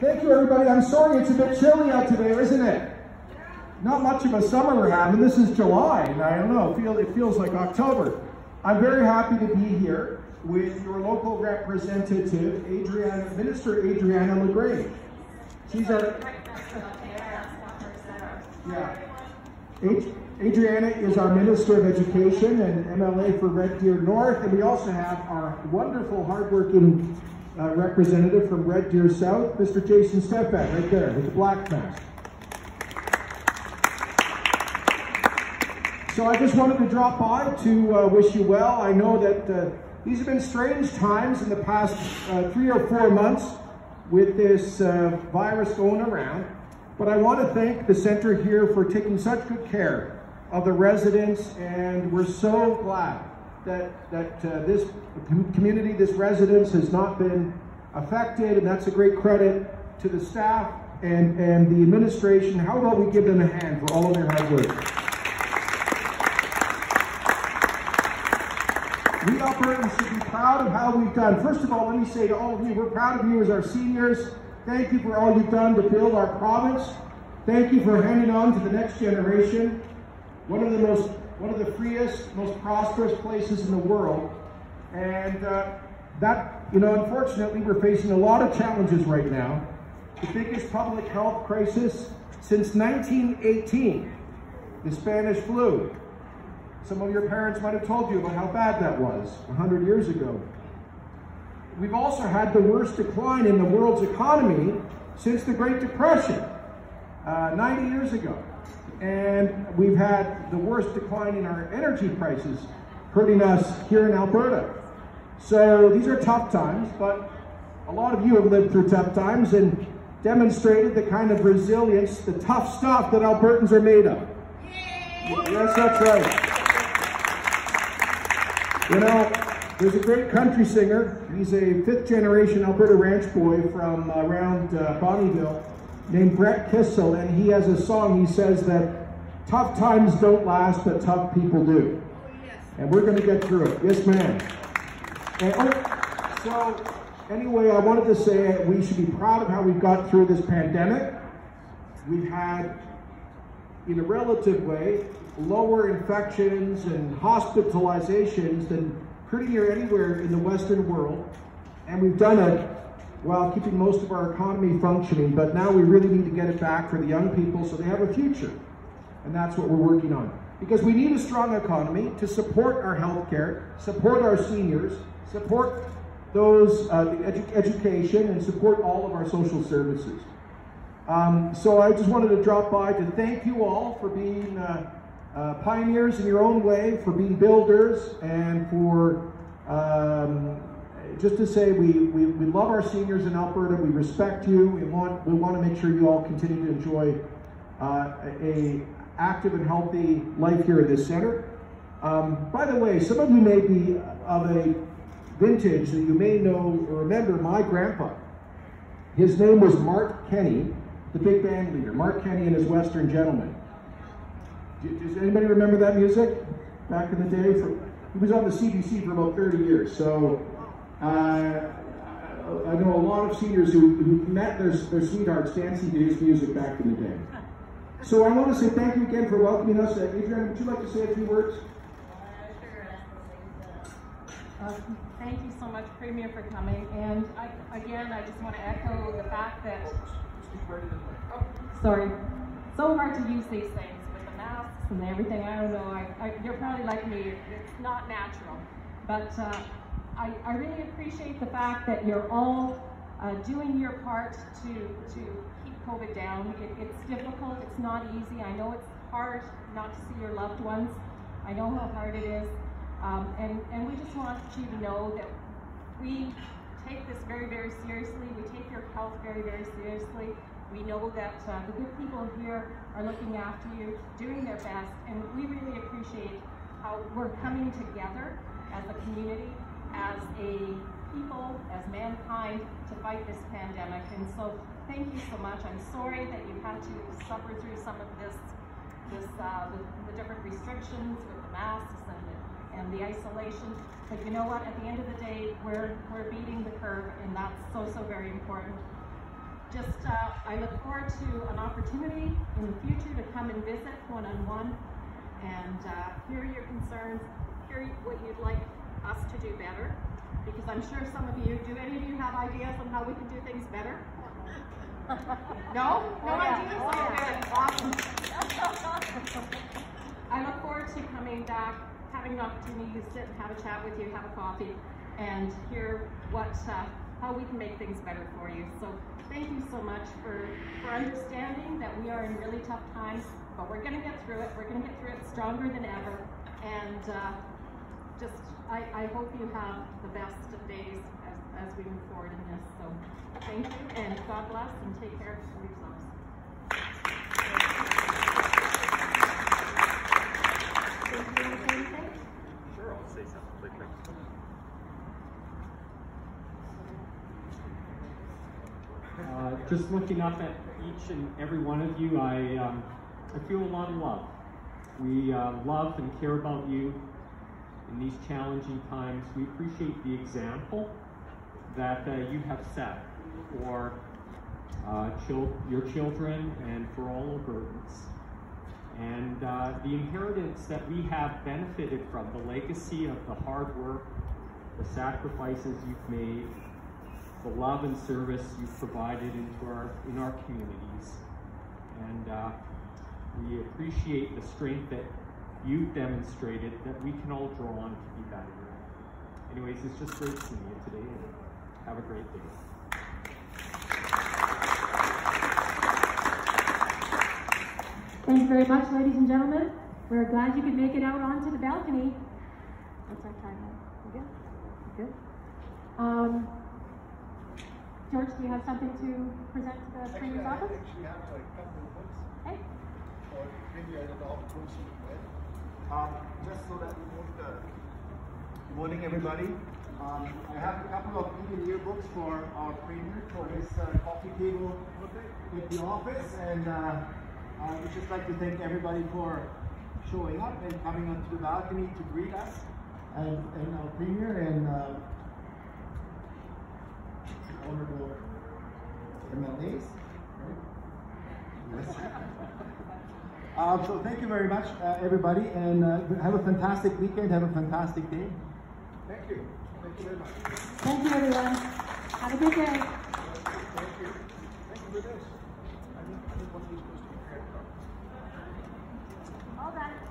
Thank you, everybody. I'm sorry it's a bit chilly out today, isn't it? Not much of a summer we're having. This is July, and I don't know, feel, it feels like October. I'm very happy to be here with your local representative, Adriana, Minister Adriana LaGrange. She's our... Yeah. Adriana is our Minister of Education and MLA for Red Deer North, and we also have our wonderful, hardworking uh, representative from Red Deer South, Mr. Jason Stephan, right there with the black mask. So I just wanted to drop by to uh, wish you well. I know that uh, these have been strange times in the past uh, three or four months with this uh, virus going around, but I want to thank the center here for taking such good care of the residents, and we're so glad that, that uh, this community, this residence has not been affected, and that's a great credit to the staff and, and the administration. How about we give them a hand for all of their hard work? We Albertans should be proud of how we've done. First of all, let me say to all of you, we're proud of you as our seniors. Thank you for all you've done to build our province. Thank you for handing on to the next generation. One of the most one of the freest, most prosperous places in the world. And uh, that, you know, unfortunately, we're facing a lot of challenges right now. The biggest public health crisis since 1918, the Spanish flu. Some of your parents might have told you about how bad that was 100 years ago. We've also had the worst decline in the world's economy since the Great Depression, uh, 90 years ago and we've had the worst decline in our energy prices, hurting us here in Alberta. So these are tough times, but a lot of you have lived through tough times and demonstrated the kind of resilience, the tough stuff that Albertans are made of. Yes, that's right. You know, there's a great country singer. He's a fifth generation Alberta ranch boy from around uh, Bonnyville named Brett Kissel, and he has a song. He says that tough times don't last, but tough people do. And we're going to get through it. Yes, ma'am. And, oh, so, anyway, I wanted to say we should be proud of how we've got through this pandemic. We've had, in a relative way, lower infections and hospitalizations than pretty near anywhere in the Western world. And we've done it while keeping most of our economy functioning, but now we really need to get it back for the young people so they have a future. And that's what we're working on. Because we need a strong economy to support our healthcare, support our seniors, support those uh, edu education, and support all of our social services. Um, so I just wanted to drop by to thank you all for being uh, uh, pioneers in your own way, for being builders, and for um, just to say we, we, we love our seniors in Alberta. We respect you. We want, we want to make sure you all continue to enjoy uh, a active and healthy life here at this center. Um, by the way, some of you may be of a vintage that you may know or remember my grandpa. His name was Mart Kenney, the big band leader. Mart Kenney and his Western Gentlemen. Does anybody remember that music back in the day? He was on the CBC for about 30 years. So uh, I know a lot of seniors who, who met their, their sweethearts dancing to his music back in the day. So I want to say thank you again for welcoming us. Uh, Adrian, would you like to say a few words? Uh, thank you so much, Premier, for coming. And I, again, I just want to echo the fact that, oh, sorry, so hard to use these things with the masks and everything. I don't know. I, I, you're probably like me. It's not natural. But uh, I, I really appreciate the fact that you're all uh, doing your part to, to keep COVID down. It, it's difficult, it's not easy. I know it's hard not to see your loved ones. I know how hard it is. Um, and, and we just want you to know that we take this very, very seriously. We take your health very, very seriously. We know that uh, the good people here are looking after you, doing their best, and we really appreciate how we're coming together as a community as a people, as mankind, to fight this pandemic. And so thank you so much. I'm sorry that you had to suffer through some of this, this uh, the, the different restrictions with the masks and the, and the isolation. But you know what? At the end of the day, we're, we're beating the curve, and that's so, so very important. just, uh, I look forward to an opportunity in the future to come and visit one-on-one and uh, hear your concerns, hear what you'd like us to do better. Because I'm sure some of you, do any of you have ideas on how we can do things better? no? No Oh, yeah. ideas? Oh, yeah. good. Awesome. I look forward to coming back, having an opportunity to sit and have a chat with you, have a coffee, and hear what, uh, how we can make things better for you. So thank you so much for, for understanding that we are in really tough times, but we're gonna get through it. We're gonna get through it stronger than ever. And uh, just, I, I hope you have the best of days as, as we move forward in this. So thank you, and God bless, and take care of yourselves. Did you want to say anything? Sure, I'll say something quickly. Uh, just looking up at each and every one of you, I, um, I feel a lot of love. We uh, love and care about you in these challenging times. We appreciate the example that uh, you have set for uh, chil- your children and for all Albertans. And uh, the inheritance that we have benefited from, the legacy of the hard work, the sacrifices you've made, the love and service you've provided into our in our communities, and uh, we appreciate the strength that you've demonstrated that we can all draw on to be better. Anyways, it's just great seeing you today, and have a great day. Thank you very much, ladies and gentlemen. We're glad you could make it out onto the balcony. What's our time now? We good? We Good. Um, George, do you have something to present to the Actually, Premier's I office? actually have a couple of books, Hey, or maybe I don't know, books you've read. Um, just so that we won't, uh, good morning everybody. Um, I have a couple of even yearbooks for our premier for his uh, coffee table at the office, and uh, I would just like to thank everybody for showing up and coming onto the balcony to greet us and, and our premier and uh, honorable MLAs. right? Yes. Um, so thank you very much, uh, everybody, and uh, have a fantastic weekend. Have a fantastic day. Thank you. Thank you very much. Thank you, everyone. Have a good day. Thank you. Thank you for this. I think, one of these to All done.